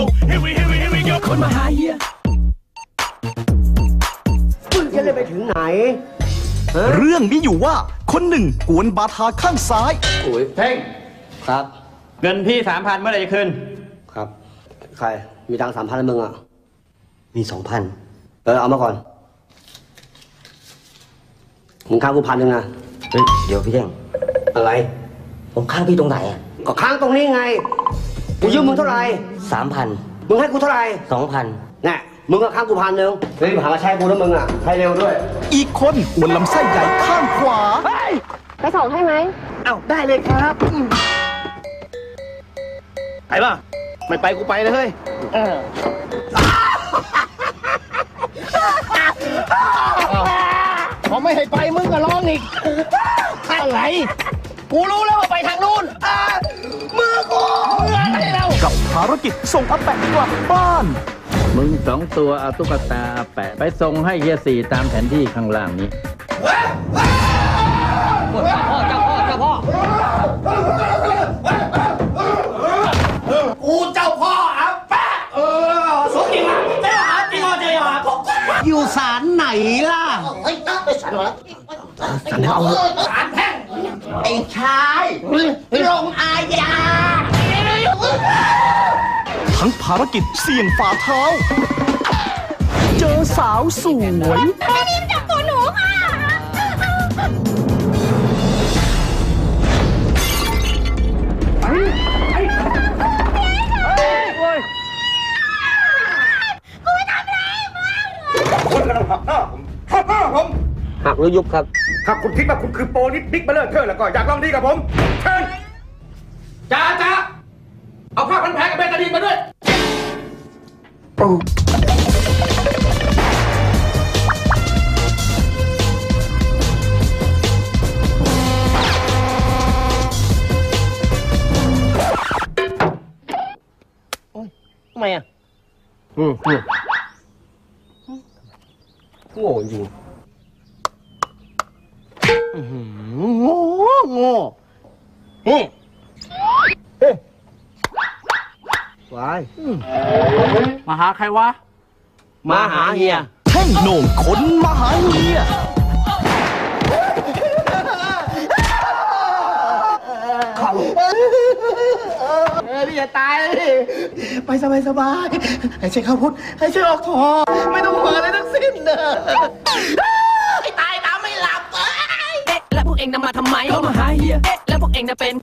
Here we, here we, here we go. คนมาหาเฮียมึงจะเลยไปถึงไหน เรื่องมีอยู่ว่าคนหนึ่งกวนบาทาข้างซ้ายโอ้ยเท่งครับ เงินพี่สามพันเมื่อไหร่จะคืนครับ ใคร มีตังสามพันมึงอะ มีสองพันเออเอามาก่อนมึงค้างกูพันหนึ่งนะเฮ้ยเดี๋ยวพี่เท่งอะไร ผมข้างพี่ตรงไหนอะก็ค้างตรงนี้ไง กูยืมมึงเท่าไหร่สามพันมึงให้กูเท่าไหร่สองพันแน่มึงก็ค้างกูพันหนึ่งเฮ้ยหามาใช้กูแล้วมึงอะใช้เร็วด้วย อีกคนกวนลำไส้ใหญ่ข้างขวา ไปส่งให้ไหมเอาได้เลยครับไปป่ะไม่ไปกูไปเลยเฮ้ยพอไม่ให้ไปมึงก็ร้องอีกอะไร กูรู้แล้วว่าไปทางนู้นอ่ามือกูมืออะไรเรากับภารกิจส่งอาแปะกลับบ้าน มึงสองตัวเอาตุ๊กตาแปะไปส่งให้เฮียสี่ตามแผนที่ข้างล่างนี้กูเจ้าพ่ออะแปะเออสมจริงอะเจ้าหาจริงอะเจ้าหาอยู่ศาลไหนล่ะไอ้ ชายลงอาญาทั้งภารกิจเสี่ยงฝ่าเท้า เจอสาวสวยไม่รีบจับตัวหนูค่ะหักห รือยุบครับ ถ้าคุณคิดว่าคุณคือโปรนิดบิ๊กเบลเลอร์เทอร์แล้วก็อยากลองดีกับผมเชิญจ้าจ้าเอาผ้าพันแผลกับเบตาดีนมาด้วยทำไมอะ อืมอืมโง่จริง อื้อหือโง่โง่นี่เฮ้ยวายมาหาใครวะ มาหาเฮียแท่งโหน่งคนมาหาเฮียเออพี่จะตายเลยไปสบายสบายให้ใช้ข้าวพุทธให้ใช้ออกทอไม่ต้องห่วงอะไรทั้งสิ้นเนอะ วกเองนำมาทำไมก็มาหาเฮียเอ๊ะแล้วพวกเองน่ะเป็น